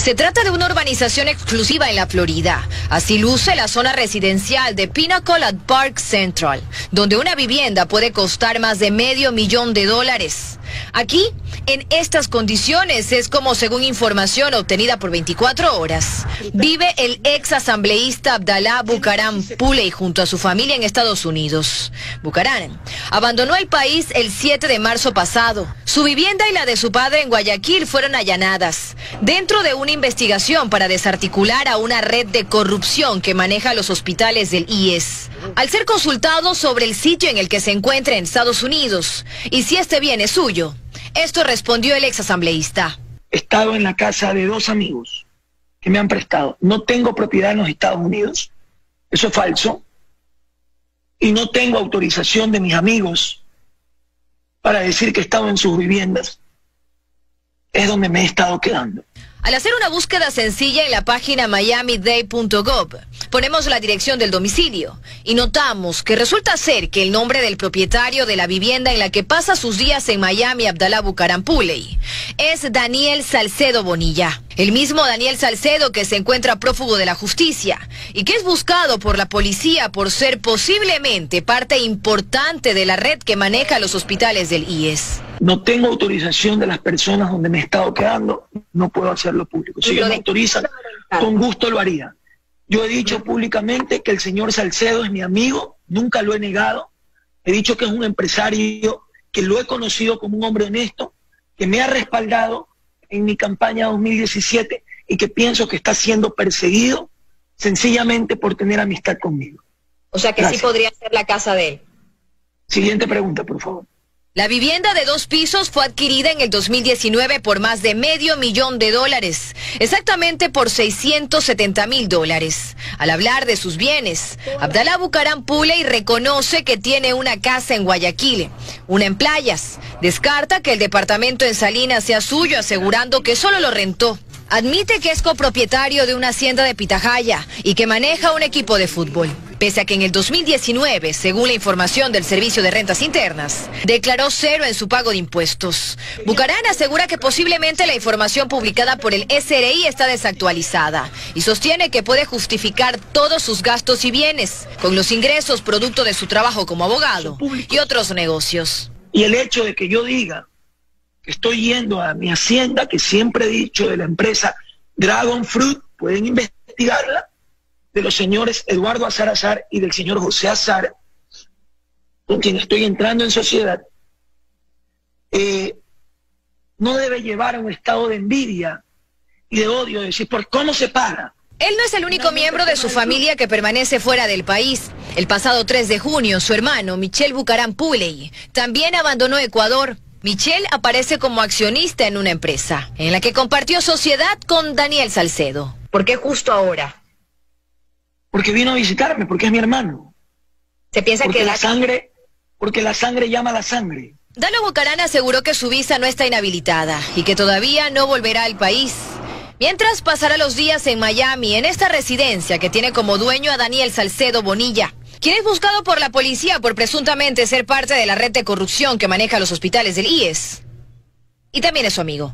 Se trata de una urbanización exclusiva en la Florida. Así luce la zona residencial de Pinnacle at Park Central, donde una vivienda puede costar más de medio millón de dólares. Aquí, en estas condiciones, es como, según información obtenida por 24 horas, vive el ex asambleísta Abdallah Bucaram Puley junto a su familia en Estados Unidos. Bucaram abandonó el país el 7 de marzo pasado. Su vivienda y la de su padre en Guayaquil fueron allanadas, dentro de una investigación para desarticular a una red de corrupción que maneja los hospitales del IES. Al ser consultado sobre el sitio en el que se encuentra en Estados Unidos y si este bien es suyo, esto respondió el ex asambleísta. He estado en la casa de dos amigos que me han prestado. No tengo propiedad en los Estados Unidos. Eso es falso. Y no tengo autorización de mis amigos para decir que he estado en sus viviendas. Es donde me he estado quedando. Al hacer una búsqueda sencilla en la página miamidade.gov, ponemos la dirección del domicilio y notamos que resulta ser que el nombre del propietario de la vivienda en la que pasa sus días en Miami, Abdallah Bucarampuley, es Daniel Salcedo Bonilla. El mismo Daniel Salcedo que se encuentra prófugo de la justicia y que es buscado por la policía por ser posiblemente parte importante de la red que maneja los hospitales del IES. No tengo autorización de las personas donde me he estado quedando, no puedo hacerlo público. Si ellos me autorizan, con gusto lo haría. Yo he dicho públicamente que el señor Salcedo es mi amigo, nunca lo he negado. He dicho que es un empresario que lo he conocido como un hombre honesto, que me ha respaldado en mi campaña 2017 y que pienso que está siendo perseguido sencillamente por tener amistad conmigo. O sea que sí podría ser la casa de él. Siguiente pregunta, por favor. La vivienda de dos pisos fue adquirida en el 2019 por más de medio millón de dólares, exactamente por 670 mil dólares. Al hablar de sus bienes, Abdalá Bucaram Puley reconoce que tiene una casa en Guayaquil, una en playas. Descarta que el departamento en Salinas sea suyo, asegurando que solo lo rentó. Admite que es copropietario de una hacienda de Pitajaya y que maneja un equipo de fútbol. Pese a que en el 2019, según la información del Servicio de Rentas Internas, declaró cero en su pago de impuestos. Bucarán asegura que posiblemente la información publicada por el SRI está desactualizada y sostiene que puede justificar todos sus gastos y bienes con los ingresos producto de su trabajo como abogado y otros negocios. Y el hecho de que yo diga que estoy yendo a mi hacienda, que siempre he dicho de la empresa Dragon Fruit, pueden investigarla, de los señores Eduardo Azar Azar y del señor José Azar, con quien estoy entrando en sociedad, eh, no debe llevar a un estado de envidia y de odio, de decir, ¿por cómo se paga? Él no es el único miembro de su familia que permanece fuera del país. El pasado 3 de junio, su hermano, Michel Bucaram Puley, también abandonó Ecuador. Michelle aparece como accionista en una empresa, en la que compartió sociedad con Daniel Salcedo. ¿Por qué justo ahora? Porque vino a visitarme, porque es mi hermano. Se piensa porque que la sangre, porque la sangre llama a la sangre. Dalo Bucarán aseguró que su visa no está inhabilitada y que todavía no volverá al país. Mientras pasará los días en Miami, en esta residencia que tiene como dueño a Daniel Salcedo Bonilla, quien es buscado por la policía por presuntamente ser parte de la red de corrupción que maneja los hospitales del IES. Y también es su amigo.